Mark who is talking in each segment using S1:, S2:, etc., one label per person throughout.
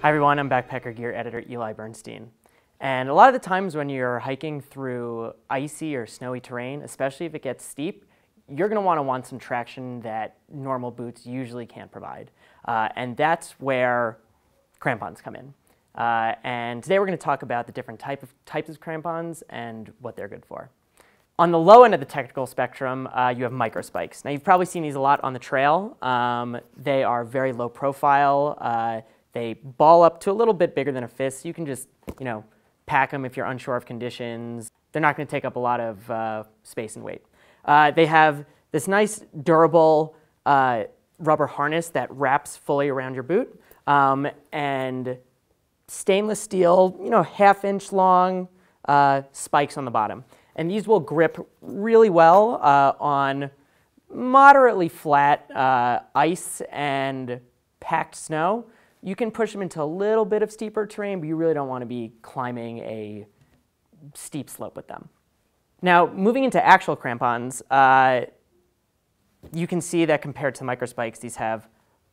S1: Hi everyone, I'm Backpacker Gear editor Eli Bernstein. And a lot of the times when you're hiking through icy or snowy terrain, especially if it gets steep, you're going to want to want some traction that normal boots usually can't provide. Uh, and that's where crampons come in. Uh, and today we're going to talk about the different type of, types of crampons and what they're good for. On the low end of the technical spectrum, uh, you have micro spikes. Now you've probably seen these a lot on the trail. Um, they are very low profile. They ball up to a little bit bigger than a fist. You can just, you know, pack them if you're unsure of conditions. They're not going to take up a lot of uh, space and weight. Uh, they have this nice durable uh, rubber harness that wraps fully around your boot um, and stainless steel, you know, half inch long uh, spikes on the bottom. And these will grip really well uh, on moderately flat uh, ice and packed snow. You can push them into a little bit of steeper terrain, but you really don't want to be climbing a steep slope with them. Now, moving into actual crampons, uh, you can see that compared to microspikes, these have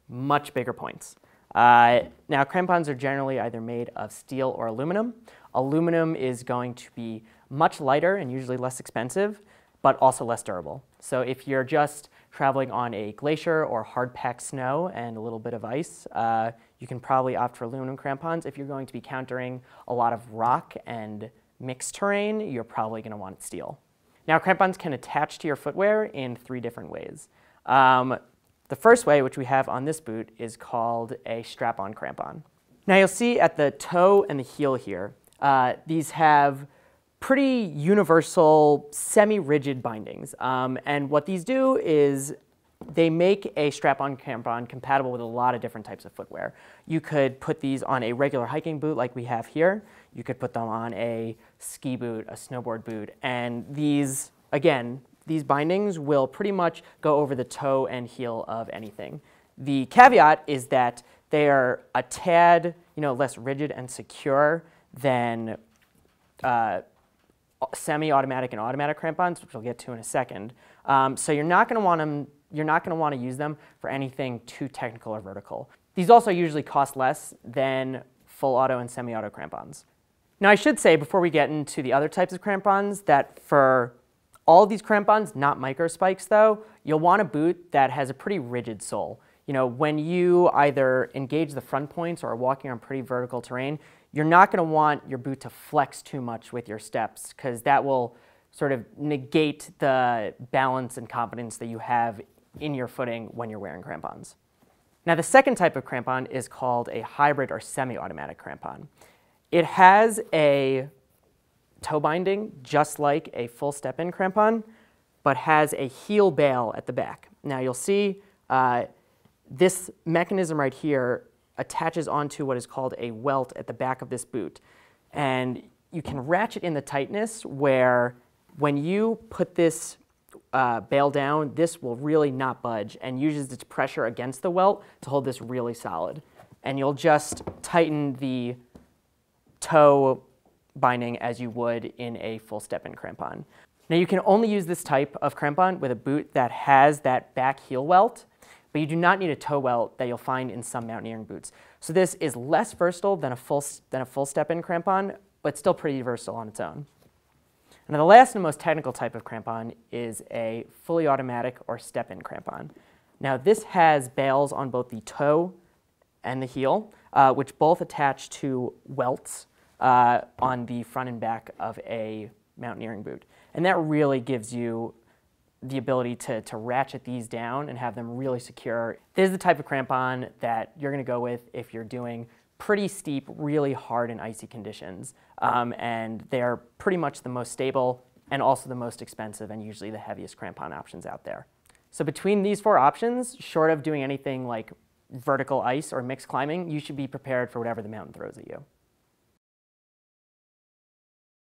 S1: much bigger points. Uh, now, crampons are generally either made of steel or aluminum. Aluminum is going to be much lighter and usually less expensive, but also less durable. So if you're just traveling on a glacier or hard-packed snow and a little bit of ice, uh, you can probably opt for aluminum crampons. If you're going to be countering a lot of rock and mixed terrain, you're probably going to want steel. Now, crampons can attach to your footwear in three different ways. Um, the first way, which we have on this boot, is called a strap-on crampon. Now, you'll see at the toe and the heel here, uh, these have pretty universal, semi-rigid bindings. Um, and what these do is they make a strap-on crampon compatible with a lot of different types of footwear. You could put these on a regular hiking boot like we have here. You could put them on a ski boot, a snowboard boot, and these, again, these bindings will pretty much go over the toe and heel of anything. The caveat is that they are a tad you know, less rigid and secure than uh, semi-automatic and automatic crampons, which we'll get to in a second. Um, so you're not going to want them you're not going to want to use them for anything too technical or vertical. These also usually cost less than full auto and semi-auto crampons. Now I should say before we get into the other types of crampons that for all these crampons, not micro spikes though, you'll want a boot that has a pretty rigid sole. You know, when you either engage the front points or are walking on pretty vertical terrain, you're not going to want your boot to flex too much with your steps because that will sort of negate the balance and confidence that you have in your footing when you're wearing crampons. Now the second type of crampon is called a hybrid or semi-automatic crampon. It has a toe binding just like a full step-in crampon, but has a heel bail at the back. Now you'll see uh, this mechanism right here attaches onto what is called a welt at the back of this boot. And you can ratchet in the tightness where when you put this uh, bail down, this will really not budge and uses its pressure against the welt to hold this really solid. And you'll just tighten the toe binding as you would in a full step-in crampon. Now you can only use this type of crampon with a boot that has that back heel welt, but you do not need a toe welt that you'll find in some mountaineering boots. So this is less versatile than a full, than a full step-in crampon, but still pretty versatile on its own. And the last and most technical type of crampon is a fully automatic or step-in crampon. Now this has bails on both the toe and the heel, uh, which both attach to welts uh, on the front and back of a mountaineering boot. And that really gives you the ability to, to ratchet these down and have them really secure. This is the type of crampon that you're going to go with if you're doing pretty steep, really hard and icy conditions. Um, and they're pretty much the most stable and also the most expensive and usually the heaviest crampon options out there. So between these four options, short of doing anything like vertical ice or mixed climbing, you should be prepared for whatever the mountain throws at you.